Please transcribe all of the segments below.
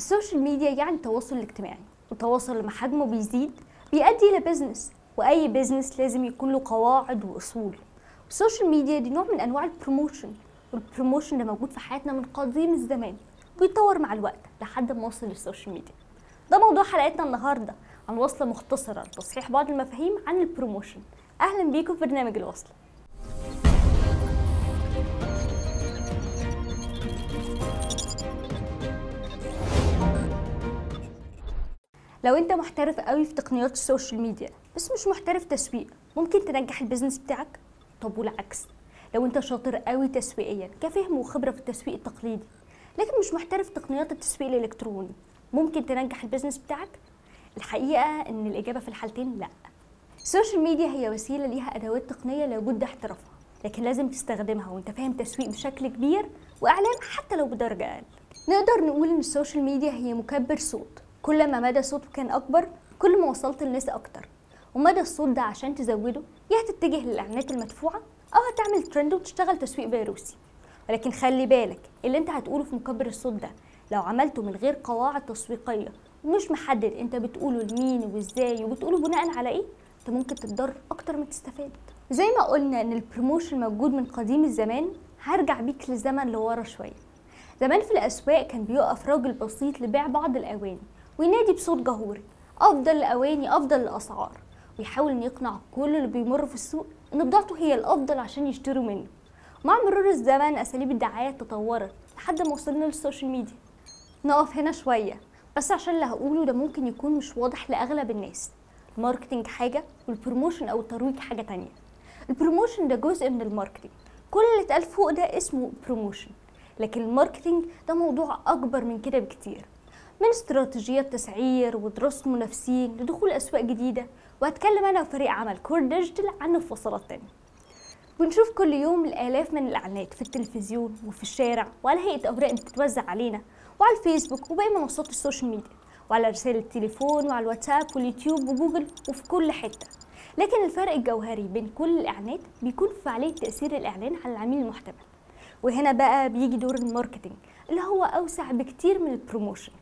ال social media يعني التواصل الاجتماعي والتواصل لما حجمه بيزيد بيؤدي إلى business وأي business لازم يكون له قواعد وأصول. ال social media دي نوع من أنواع ال promotion وال promotion ده موجود في حياتنا من قديم الزمان بيتطور مع الوقت لحد ما وصل لل social media. ده موضوع حلقتنا النهارده عن وصلة مختصرة لتصحيح بعض المفاهيم عن ال promotion أهلا بيكم في برنامج الوصله لو انت محترف قوي في تقنيات ال social media بس مش محترف تسويق ممكن تنجح ال business بتاعك؟ طب والعكس لو انت شاطر قوي تسويقيا كفهم وخبرة في التسويق التقليدي لكن مش محترف تقنيات التسويق الإلكتروني ممكن تنجح ال business بتاعك؟ الحقيقة إن الإجابة في الحالتين لأ. ال social media هي وسيلة ليها أدوات تقنية لابد احترافها لكن لازم تستخدمها وانت فاهم تسويق بشكل كبير واعلام حتى لو بدرجة أقل. نقدر نقول إن ال social media هي مكبر صوت كل ما مدى صوته كان أكبر كل ما وصلت للناس أكتر. ومدى الصوت ده عشان تزوده يا هتتجه للإعلانات المدفوعة أو هتعمل ترند وتشتغل تسويق فيروسي. ولكن خلي بالك اللي أنت هتقوله في مكبر الصوت ده لو عملته من غير قواعد تسويقية ومش محدد أنت بتقوله لمين وإزاي وبتقوله بناء على إيه أنت ممكن تتضر أكتر ما تستفاد. زي ما قلنا إن ال promotion موجود من قديم الزمان هرجع بيك للزمن لورا شوية. زمان في الأسواق كان بيقف راجل بسيط لبيع بعض الاواني وينادي بصوت جهوري أفضل الأواني أفضل الأسعار. ويحاول ان يقنع كل اللي بيمر في السوق ان بضاعته هي الأفضل عشان يشتروا منه. مع مرور الزمن أساليب الدعاية تطورت لحد ما وصلنا لل social media. نقف هنا شوية بس عشان اللي هقوله ده ممكن يكون مش واضح لأغلب الناس. ال marketing حاجة وال promotion أو الترويج حاجة تانية. ال promotion ده جزء من ال marketing. كل اللي اتقال فوق ده اسمه promotion. لكن ال marketing ده موضوع أكبر من كده بكتير. من استراتيجيات تسعير ودراسة منافسين لدخول أسواق جديدة. وهتكلم أنا وفريق عمل Core Digital عنه في وصلات تانية بنشوف كل يوم الآلاف من الإعلانات في التلفزيون وفي الشارع وعلى هيئة أوراق بتتوزع علينا وعلى الفيسبوك وباقي منصات ال social media وعلى رسائل التليفون وعلى الواتساب واليوتيوب وجوجل وفي كل حتة. لكن الفرق الجوهري بين كل الإعلانات بيكون في فعالية تأثير الإعلان على العميل المحتمل. وهنا بقى بيجي دور ال marketing اللي هو أوسع بكتير من ال promotion.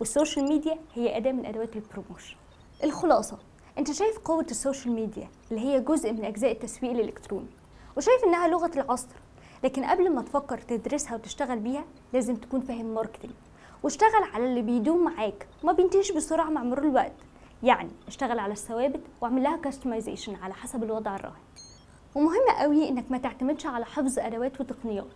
وال social media هي أداة من أدوات ال promotion. الخلاصة أنت شايف قوة ال social media اللي هي جزء من أجزاء التسويق الإلكتروني وشايف إنها لغة العصر لكن قبل ما تفكر تدرسها وتشتغل بيها لازم تكون فاهم marketing واشتغل على اللي بيدوم معاك وما بينتهيش بسرعة مع مرور الوقت. يعني اشتغل على الثوابت واعمل لها customization على حسب الوضع الراهن. ومهم قوي إنك ما تعتمدش على حفظ أدوات وتقنيات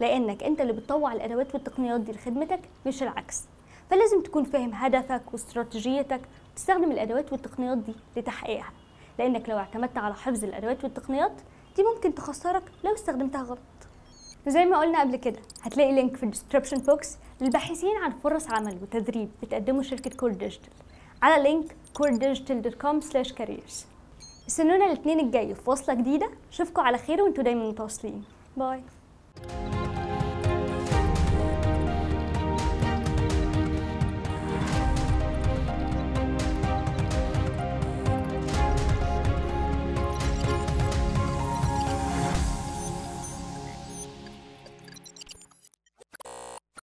لأنك أنت اللي بتطوع الأدوات والتقنيات دي لخدمتك مش العكس. فلازم تكون فاهم هدفك واستراتيجيتك وتستخدم الأدوات والتقنيات دي لتحقيقها. لأنك لو اعتمدت على حفظ الأدوات والتقنيات دي ممكن تخسرك لو استخدمتها غلط. زي ما قلنا قبل كده هتلاقي link في ال description box للباحثين عن فرص عمل وتدريب بتقدمه شركة كور ديجيتال على link coreddigital.com/careers استنونا الاثنين الجاي في وصلة جديدة. اشوفكم على خير وانتوا دايما متواصلين. bye